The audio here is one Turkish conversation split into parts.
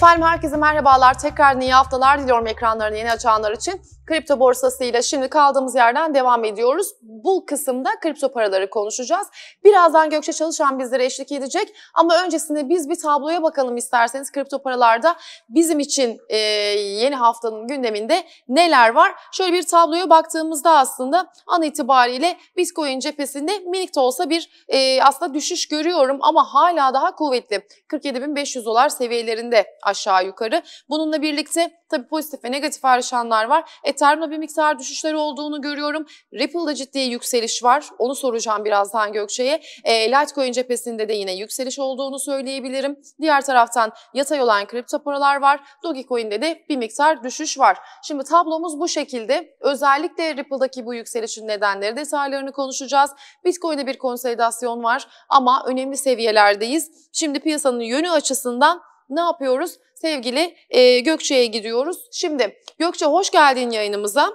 Efendim herkese merhabalar. Tekrar iyi haftalar diliyorum ekranlarını yeni açanlar için. Kripto borsasıyla şimdi kaldığımız yerden devam ediyoruz. Bu kısımda kripto paraları konuşacağız. Birazdan Gökçe Çalışan bizlere eşlik edecek. Ama öncesinde biz bir tabloya bakalım isterseniz kripto paralarda bizim için e, yeni haftanın gündeminde neler var? Şöyle bir tabloya baktığımızda aslında an itibariyle Bitcoin cephesinde minik de olsa bir e, aslında düşüş görüyorum ama hala daha kuvvetli. 47.500 dolar seviyelerinde aşağı yukarı. Bununla birlikte tabii pozitif ve negatif ayrışanlar var. Ethereum'da bir miktar düşüşler olduğunu görüyorum. Ripple'da ciddi yükseliş var. Onu soracağım birazdan Gökçe'ye. E, Litecoin cephesinde de yine yükseliş olduğunu söyleyebilirim. Diğer taraftan yatay olan kripto paralar var. Dogecoin'de de bir miktar düşüş var. Şimdi tablomuz bu şekilde. Özellikle Ripple'daki bu yükselişin nedenleri, detaylarını konuşacağız. Bitcoin'de bir konsolidasyon var ama önemli seviyelerdeyiz. Şimdi piyasanın yönü açısından ne yapıyoruz? Sevgili e, Gökçe'ye gidiyoruz. Şimdi Gökçe hoş geldin yayınımıza.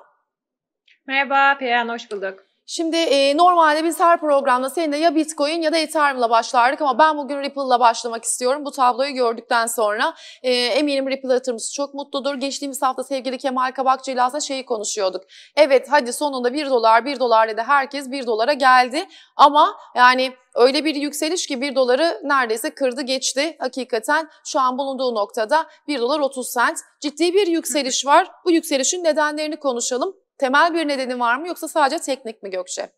Merhaba Perihan, hoş bulduk. Şimdi e, normalde biz her programda seninle ya Bitcoin ya da Ethereum'la başlardık ama ben bugün Ripple'la başlamak istiyorum. Bu tabloyu gördükten sonra e, eminim Ripple yatırımcısı çok mutludur. Geçtiğimiz hafta sevgili Kemal Kabakçı ile aslında şeyi konuşuyorduk. Evet hadi sonunda 1 dolar 1 dolar dedi herkes 1 dolara geldi ama yani öyle bir yükseliş ki 1 doları neredeyse kırdı geçti. Hakikaten şu an bulunduğu noktada 1 dolar 30 sent. Ciddi bir yükseliş var. Bu yükselişin nedenlerini konuşalım. Temel bir nedeni var mı yoksa sadece teknik mi Gökçe?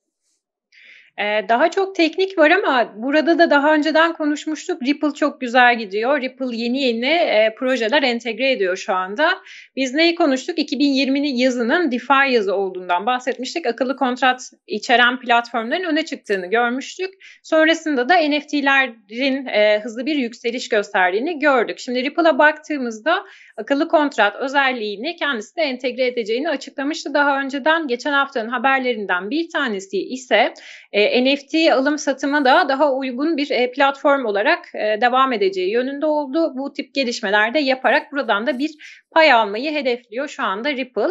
Ee, daha çok teknik var ama burada da daha önceden konuşmuştuk. Ripple çok güzel gidiyor. Ripple yeni yeni e, projeler entegre ediyor şu anda. Biz neyi konuştuk? 2020'nin yazının DeFi yazı olduğundan bahsetmiştik. Akıllı kontrat içeren platformların öne çıktığını görmüştük. Sonrasında da NFT'lerin e, hızlı bir yükseliş gösterdiğini gördük. Şimdi Ripple'a baktığımızda akıllı kontrat özelliğini kendisi de entegre edeceğini açıklamıştı daha önceden. Geçen haftanın haberlerinden bir tanesi ise e, NFT alım satıma da daha uygun bir e, platform olarak e, devam edeceği yönünde oldu. Bu tip gelişmelerde yaparak buradan da bir pay almayı hedefliyor şu anda Ripple.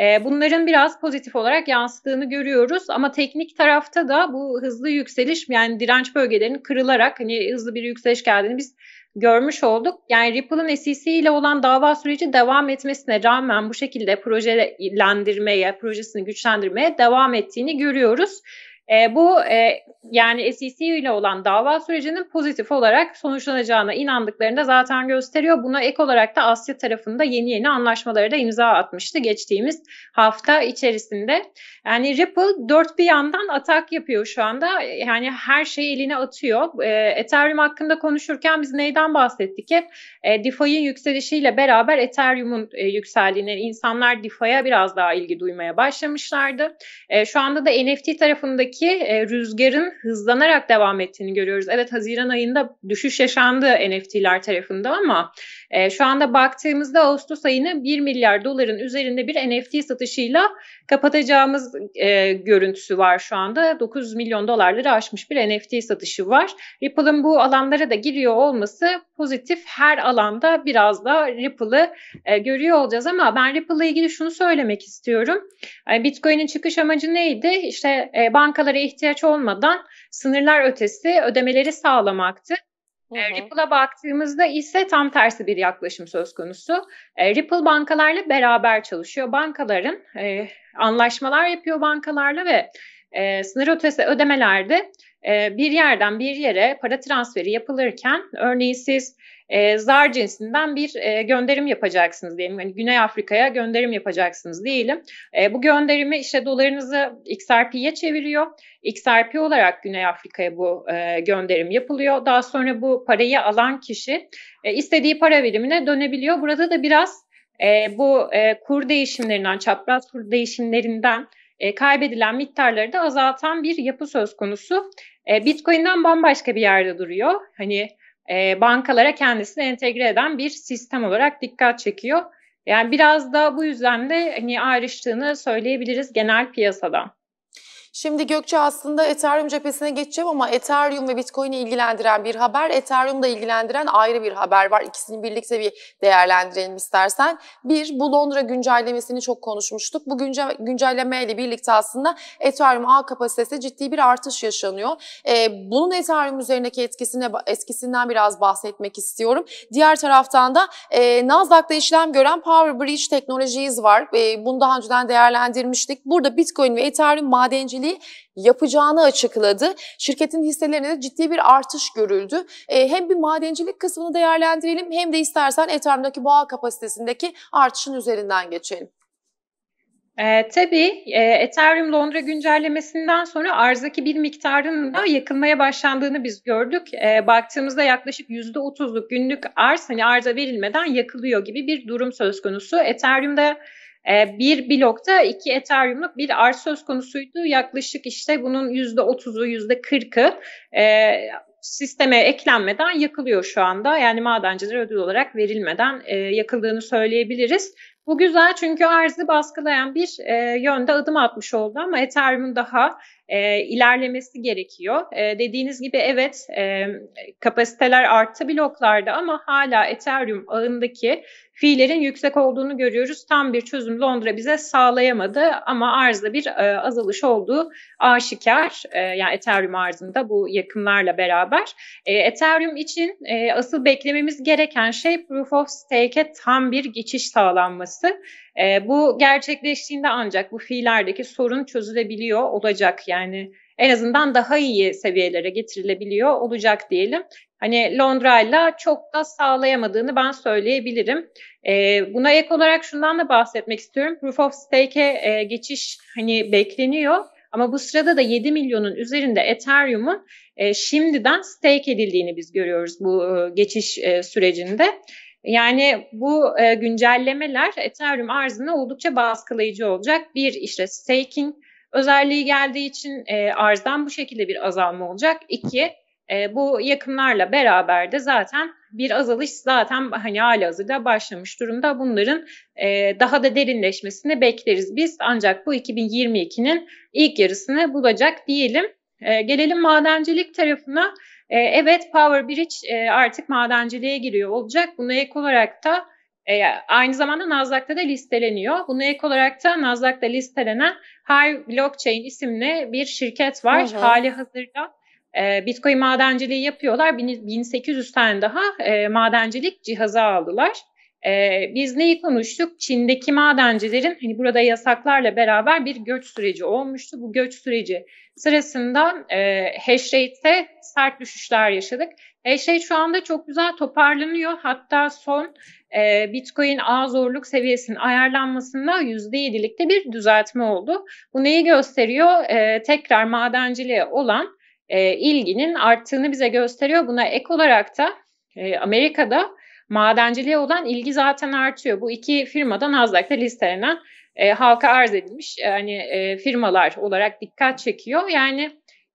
E, bunların biraz pozitif olarak yansıdığını görüyoruz ama teknik tarafta da bu hızlı yükseliş yani direnç bölgelerinin kırılarak hani hızlı bir yükseliş geldiğini biz görmüş olduk. Yani Ripple'ın SEC ile olan dava süreci devam etmesine rağmen bu şekilde projelendirmeye, projesini güçlendirmeye devam ettiğini görüyoruz. E, bu e, yani SEC ile olan dava sürecinin pozitif olarak sonuçlanacağına inandıklarını da zaten gösteriyor. Buna ek olarak da Asya tarafında yeni yeni anlaşmaları da imza atmıştı geçtiğimiz hafta içerisinde. Yani Ripple dört bir yandan atak yapıyor şu anda. Yani her şeyi eline atıyor. E, Ethereum hakkında konuşurken biz neyden bahsettik hep? E, DeFi'nin yükselişiyle beraber Ethereum'un e, yükseldiğini, insanlar DeFi'ye biraz daha ilgi duymaya başlamışlardı. E, şu anda da NFT tarafındaki Türkiye'deki e, rüzgarın hızlanarak devam ettiğini görüyoruz. Evet Haziran ayında düşüş yaşandı NFT'ler tarafında ama e, şu anda baktığımızda Ağustos ayını 1 milyar doların üzerinde bir NFT satışıyla kapatacağımız e, görüntüsü var şu anda. 900 milyon dolarları aşmış bir NFT satışı var. Ripple'ın bu alanlara da giriyor olması pozitif. Her alanda biraz da Ripple'ı e, görüyor olacağız ama ben Ripple'la ilgili şunu söylemek istiyorum. E, Bitcoin'in çıkış amacı neydi? İşte e, bankalara ihtiyaç olmadan sınırlar ötesi ödemeleri sağlamaktı. Hı hı. Ripple'a baktığımızda ise tam tersi bir yaklaşım söz konusu. Ripple bankalarla beraber çalışıyor. Bankaların e, anlaşmalar yapıyor bankalarla ve e, sınır ötesi ödemelerde e, bir yerden bir yere para transferi yapılırken örneğin siz e, zar cinsinden bir e, gönderim yapacaksınız diyelim. Yani Güney Afrika'ya gönderim yapacaksınız diyelim. E, bu gönderimi işte dolarınızı XRP'ye çeviriyor. XRP olarak Güney Afrika'ya bu e, gönderim yapılıyor. Daha sonra bu parayı alan kişi e, istediği para birimine dönebiliyor. Burada da biraz e, bu e, kur değişimlerinden, çapraz kur değişimlerinden e, kaybedilen miktarları da azaltan bir yapı söz konusu. E, Bitcoin'den bambaşka bir yerde duruyor. Hani e, bankalara kendisini entegre eden bir sistem olarak dikkat çekiyor. Yani biraz da bu yüzden de hani ayrıştığını söyleyebiliriz genel piyasadan. Şimdi Gökçe aslında Ethereum cephesine geçeceğim ama Ethereum ve Bitcoin'i ilgilendiren bir haber, Ethereum'da ilgilendiren ayrı bir haber var. İkisini birlikte bir değerlendirelim istersen. Bir, bu Londra güncellemesini çok konuşmuştuk. Bu günce, güncellemeyle birlikte aslında Ethereum ağ kapasitesi ciddi bir artış yaşanıyor. Ee, bunun Ethereum üzerindeki etkisine etkisinden biraz bahsetmek istiyorum. Diğer taraftan da e, Nasdaq'ta işlem gören Power Bridge Technologies var. E, bunu daha önceden değerlendirmiştik. Burada Bitcoin ve Ethereum madenciliği yapacağını açıkladı. Şirketin hisselerinde de ciddi bir artış görüldü. E, hem bir madencilik kısmını değerlendirelim hem de istersen Ethereum'daki boğa kapasitesindeki artışın üzerinden geçelim. E, tabii e, Ethereum Londra güncellemesinden sonra arzdaki bir miktarın da yakılmaya başlandığını biz gördük. E, baktığımızda yaklaşık %30'luk günlük arz hani arza verilmeden yakılıyor gibi bir durum söz konusu. Ethereum'da bir blokta iki Ethereum'luk bir arz söz konusuydu. Yaklaşık işte bunun %30'u %40'ı e, sisteme eklenmeden yakılıyor şu anda. Yani madencilere ödül olarak verilmeden e, yakıldığını söyleyebiliriz. Bu güzel çünkü arzı baskılayan bir e, yönde adım atmış oldu ama Ethereum'un daha e, ilerlemesi gerekiyor. E, dediğiniz gibi evet e, kapasiteler arttı bloklarda ama hala Ethereum ağındaki fiillerin yüksek olduğunu görüyoruz. Tam bir çözüm Londra bize sağlayamadı ama arzda bir e, azalış olduğu aşikar. E, yani Ethereum arzında bu yakınlarla beraber. E, Ethereum için e, asıl beklememiz gereken şey Proof of Stake'e tam bir geçiş sağlanması. E, bu gerçekleştiğinde ancak bu fiillerdeki sorun çözülebiliyor olacak. Yani en azından daha iyi seviyelere getirilebiliyor olacak diyelim. Hani Londra'yla çok da sağlayamadığını ben söyleyebilirim. E, buna ek olarak şundan da bahsetmek istiyorum. Proof of Stake'e e, geçiş hani bekleniyor. Ama bu sırada da 7 milyonun üzerinde Ethereum'un e, şimdiden stake edildiğini biz görüyoruz bu e, geçiş e, sürecinde. Yani bu e, güncellemeler Ethereum arzını oldukça baskılayıcı olacak. Bir işte staking özelliği geldiği için e, arzdan bu şekilde bir azalma olacak. İki e, bu yakınlarla beraber de zaten bir azalış zaten hani hali hazırda başlamış durumda. Bunların e, daha da derinleşmesini bekleriz biz. Ancak bu 2022'nin ilk yarısını bulacak diyelim. E, gelelim madencilik tarafına. E, evet Power Bridge e, artık madenciliğe giriyor olacak. Buna ek olarak da e, aynı zamanda Nasdaq'ta da listeleniyor. Buna ek olarak da Nasdaq'ta listelenen Hive Blockchain isimli bir şirket var. Hı hı. Hali hazırda e, Bitcoin madenciliği yapıyorlar. 1800 tane daha e, madencilik cihazı aldılar. E, biz neyi konuştuk? Çin'deki madencilerin hani burada yasaklarla beraber bir göç süreci olmuştu. Bu göç süreci sırasında e, hash rate'te sert düşüşler yaşadık. Hash rate şu anda çok güzel toparlanıyor. Hatta son e, Bitcoin ağ zorluk seviyesinin ayarlanmasında %7'likte bir düzeltme oldu. Bu neyi gösteriyor? E, tekrar madenciliğe olan e, ilginin arttığını bize gösteriyor. Buna ek olarak da e, Amerika'da madenciliğe olan ilgi zaten artıyor. Bu iki firmadan Nasdaq'ta listelenen e, halka arz edilmiş yani e, firmalar olarak dikkat çekiyor. Yani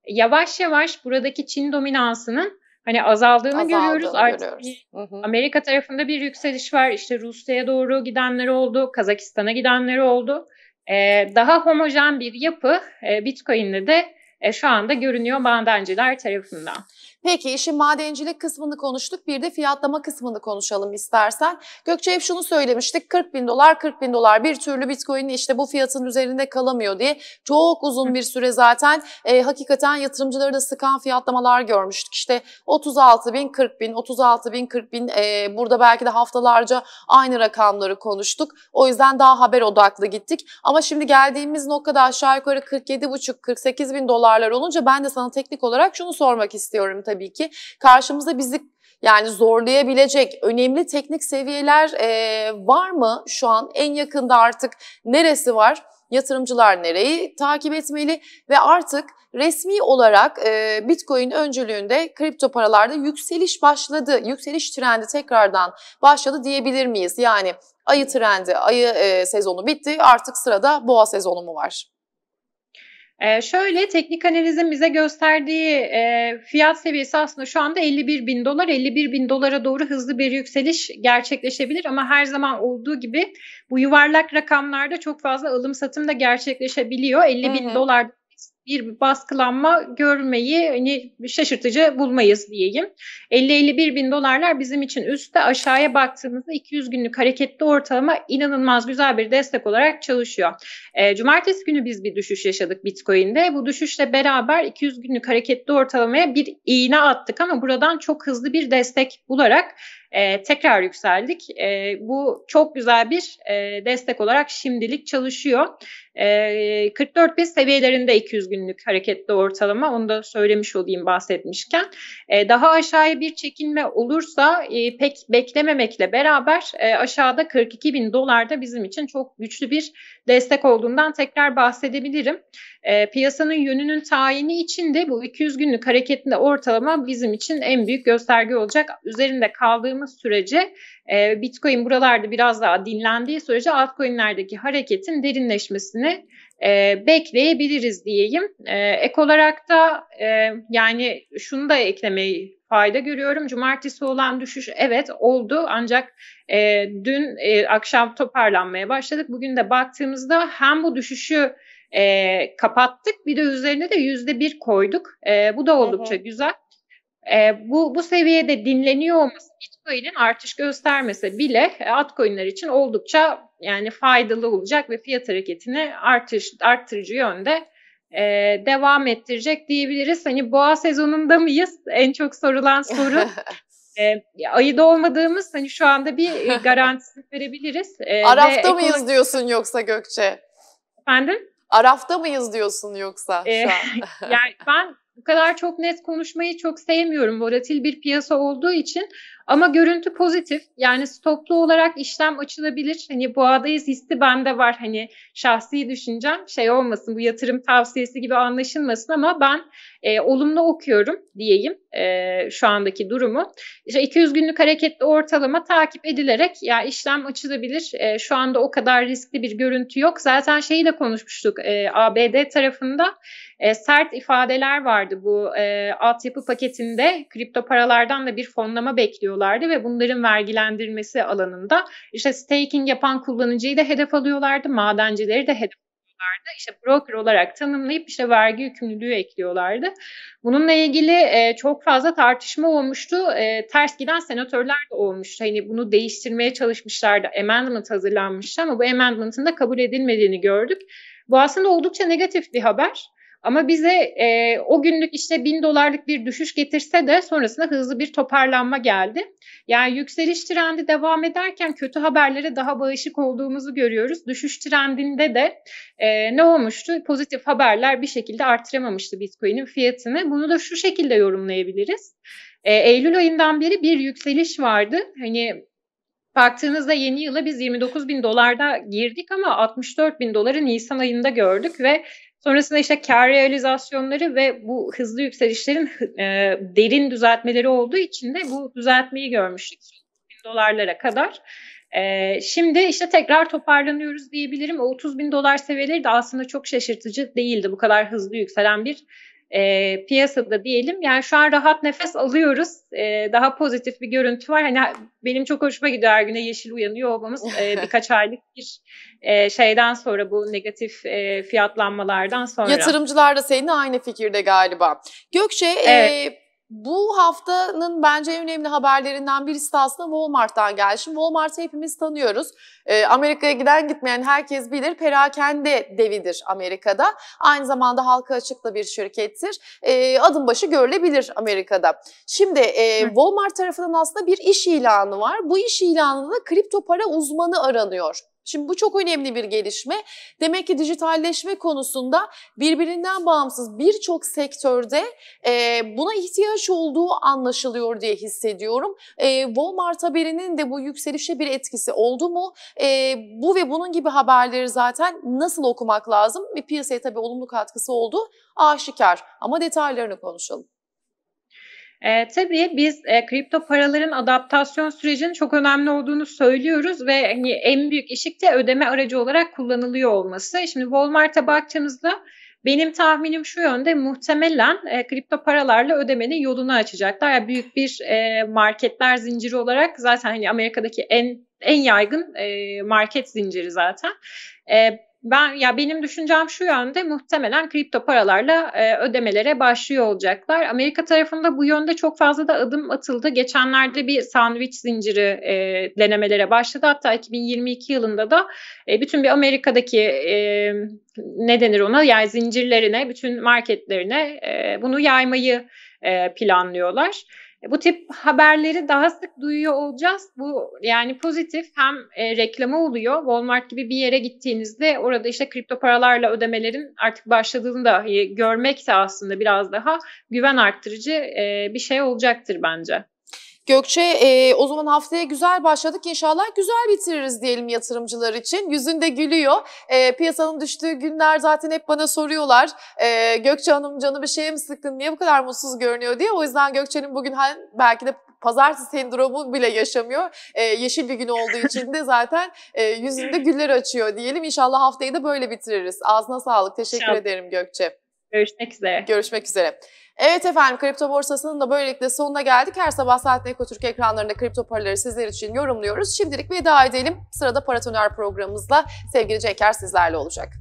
yavaş yavaş buradaki Çin dominansının hani azaldığını, azaldığını görüyoruz. Artık görüyoruz. Hı hı. Amerika tarafında bir yükseliş var. İşte Rusya'ya doğru gidenler oldu, Kazakistan'a gidenler oldu. Ee, daha homojen bir yapı e, Bitcoin'de de e, şu anda görünüyor madenciler tarafından. Peki işin madencilik kısmını konuştuk. Bir de fiyatlama kısmını konuşalım istersen. Gökçe hep şunu söylemiştik. 40 bin dolar 40 bin dolar bir türlü bitcoin işte bu fiyatın üzerinde kalamıyor diye. Çok uzun bir süre zaten e, hakikaten yatırımcıları da sıkan fiyatlamalar görmüştük. İşte 36 bin 40 bin 36 bin 40 bin e, burada belki de haftalarca aynı rakamları konuştuk. O yüzden daha haber odaklı gittik. Ama şimdi geldiğimiz noktada aşağı yukarı 47,5-48 bin dolarlar olunca ben de sana teknik olarak şunu sormak istiyorum tabii ki. Karşımızda bizi yani zorlayabilecek önemli teknik seviyeler e, var mı şu an? En yakında artık neresi var? Yatırımcılar nereyi takip etmeli ve artık resmi olarak e, Bitcoin öncülüğünde kripto paralarda yükseliş başladı. Yükseliş trendi tekrardan başladı diyebilir miyiz? Yani ayı trendi, ayı e, sezonu bitti artık sırada boğa sezonu mu var? Ee, şöyle teknik analizin bize gösterdiği e, fiyat seviyesi aslında şu anda 51 bin dolar. 51 bin dolara doğru hızlı bir yükseliş gerçekleşebilir ama her zaman olduğu gibi bu yuvarlak rakamlarda çok fazla alım satım da gerçekleşebiliyor. 50 bin dolar bir baskılanma görmeyi hani şaşırtıcı bulmayız diyeyim. 50-51 bin dolarlar bizim için üstte aşağıya baktığımızda 200 günlük hareketli ortalama inanılmaz güzel bir destek olarak çalışıyor. E, cumartesi günü biz bir düşüş yaşadık Bitcoin'de. Bu düşüşle beraber 200 günlük hareketli ortalamaya bir iğne attık ama buradan çok hızlı bir destek bularak e, tekrar yükseldik. E, bu çok güzel bir e, destek olarak şimdilik çalışıyor. E, 44 bin seviyelerinde 200 günlük hareketli ortalama onu da söylemiş olayım bahsetmişken. E, daha aşağıya bir çekilme olursa e, pek beklememekle beraber e, aşağıda 42 bin dolarda bizim için çok güçlü bir destek olduğundan tekrar bahsedebilirim. E, piyasanın yönünün tayini için de bu 200 günlük hareketli ortalama bizim için en büyük gösterge olacak. Üzerinde kaldığımız sürece e, Bitcoin buralarda biraz daha dinlendiği sürece altcoin'lerdeki hareketin derinleşmesini e, bekleyebiliriz diyeyim. E, ek olarak da e, yani şunu da eklemeyi fayda görüyorum. Cumartesi olan düşüş evet oldu ancak e, dün e, akşam toparlanmaya başladık. Bugün de baktığımızda hem bu düşüşü e, kapattık bir de üzerine de yüzde bir koyduk. E, bu da oldukça evet. güzel. E, bu, bu seviyede dinleniyor olması Bitcoin'in artış göstermese bile altcoin'ler için oldukça yani faydalı olacak ve fiyat hareketini artış arttırıcı yönde e, devam ettirecek diyebiliriz. Hani boğa sezonunda mıyız? En çok sorulan soru. e, ayıda olmadığımız hani şu anda bir garanti verebiliriz. E, Arafta mıyız diyorsun yoksa Gökçe? Efendim? Arafta mıyız diyorsun yoksa şu an? yani ben bu kadar çok net konuşmayı çok sevmiyorum. Volatil bir piyasa olduğu için ama görüntü pozitif. Yani stoplu olarak işlem açılabilir. Hani boğadayız hissi bende var. Hani şahsi düşüncem şey olmasın bu yatırım tavsiyesi gibi anlaşılmasın ama ben e, olumlu okuyorum diyeyim e, şu andaki durumu. İşte 200 günlük hareketli ortalama takip edilerek ya işlem açılabilir. E, şu anda o kadar riskli bir görüntü yok. Zaten şeyi de konuşmuştuk e, ABD tarafında e, sert ifadeler vardı bu e, altyapı paketinde kripto paralardan da bir fonlama bekliyorlardı ve bunların vergilendirilmesi alanında işte staking yapan kullanıcıyı da hedef alıyorlardı, madencileri de hedef alıyorlardı. İşte broker olarak tanımlayıp işte vergi yükümlülüğü ekliyorlardı. Bununla ilgili e, çok fazla tartışma olmuştu. E, ters giden senatörler de olmuştu. Hani bunu değiştirmeye çalışmışlardı. Amendment hazırlanmıştı ama bu amendment'ın da kabul edilmediğini gördük. Bu aslında oldukça negatif bir haber. Ama bize e, o günlük işte bin dolarlık bir düşüş getirse de sonrasında hızlı bir toparlanma geldi. Yani yükseliş trendi devam ederken kötü haberlere daha bağışık olduğumuzu görüyoruz. Düşüş trendinde de e, ne olmuştu? Pozitif haberler bir şekilde artıramamıştı Bitcoin'in fiyatını. Bunu da şu şekilde yorumlayabiliriz. E, Eylül ayından beri bir yükseliş vardı. Hani Baktığınızda yeni yıla biz 29 bin dolarda girdik ama 64 bin doları Nisan ayında gördük ve Sonrasında işte kar realizasyonları ve bu hızlı yükselişlerin e, derin düzeltmeleri olduğu için de bu düzeltmeyi görmüştük bin dolarlara kadar. E, şimdi işte tekrar toparlanıyoruz diyebilirim. O 30 bin dolar seviyeleri de aslında çok şaşırtıcı değildi. Bu kadar hızlı yükselen bir e, piyasada diyelim. Yani şu an rahat nefes alıyoruz. E, daha pozitif bir görüntü var. Hani benim çok hoşuma gidiyor her güne yeşil uyanıyor olmamız. E, birkaç aylık bir e, şeyden sonra bu negatif e, fiyatlanmalardan sonra. Yatırımcılar da seninle aynı fikirde galiba. Gökçe evet. e, bu haftanın bence en önemli haberlerinden birisi de aslında Walmart'tan geldi. Şimdi Walmart'ı hepimiz tanıyoruz. Ee, Amerika'ya giden gitmeyen herkes bilir. Perakende devidir Amerika'da. Aynı zamanda halka açıklı bir şirkettir. Ee, adım başı görülebilir Amerika'da. Şimdi e, Walmart tarafından aslında bir iş ilanı var. Bu iş ilanında kripto para uzmanı aranıyor. Şimdi bu çok önemli bir gelişme. Demek ki dijitalleşme konusunda birbirinden bağımsız birçok sektörde e, buna ihtiyaç olduğu anlaşılıyor diye hissediyorum. E, Walmart haberinin de bu yükselişe bir etkisi oldu mu? E, bu ve bunun gibi haberleri zaten nasıl okumak lazım? Bir piyasaya tabii olumlu katkısı oldu aşikar ama detaylarını konuşalım. E, tabii biz e, kripto paraların adaptasyon sürecinin çok önemli olduğunu söylüyoruz ve hani en büyük eşik de ödeme aracı olarak kullanılıyor olması. Şimdi Walmart'a baktığımızda benim tahminim şu yönde muhtemelen e, kripto paralarla ödemenin yolunu açacaklar. Yani büyük bir e, marketler zinciri olarak zaten hani Amerika'daki en en yaygın e, market zinciri zaten. E, ben ya benim düşüncem şu yönde muhtemelen kripto paralarla e, ödemelere başlıyor olacaklar. Amerika tarafında bu yönde çok fazla da adım atıldı. Geçenlerde bir sandviç zinciri e, denemelere başladı. Hatta 2022 yılında da e, bütün bir Amerika'daki e, ne denir ona yani zincirlerine, bütün marketlerine e, bunu yaymayı e, planlıyorlar. E, bu tip haberleri daha sık duyuyor olacağız. Bu yani pozitif hem e, reklamı oluyor. Walmart gibi bir yere gittiğinizde orada işte kripto paralarla ödemelerin artık başladığını da e, görmek de aslında biraz daha güven arttırıcı e, bir şey olacaktır bence. Gökçe e, o zaman haftaya güzel başladık. İnşallah güzel bitiririz diyelim yatırımcılar için. Yüzünde gülüyor. E, piyasanın düştüğü günler zaten hep bana soruyorlar. E, Gökçe Hanım canı bir şeye mi sıkkın? Niye bu kadar mutsuz görünüyor diye. O yüzden Gökçe'nin bugün belki de pazartesi sendromu bile yaşamıyor. E, yeşil bir gün olduğu için de zaten e, yüzünde güller açıyor diyelim. İnşallah haftayı da böyle bitiririz. Ağzına sağlık. Teşekkür İnşallah. ederim Gökçe. Görüşmek üzere. Görüşmek üzere. Evet efendim kripto borsasının da böylelikle sonuna geldik. Her sabah saat Eko Türk ekranlarında kripto paraları sizler için yorumluyoruz. Şimdilik veda edelim. Sırada Paratoner programımızla sevgili Ceker sizlerle olacak.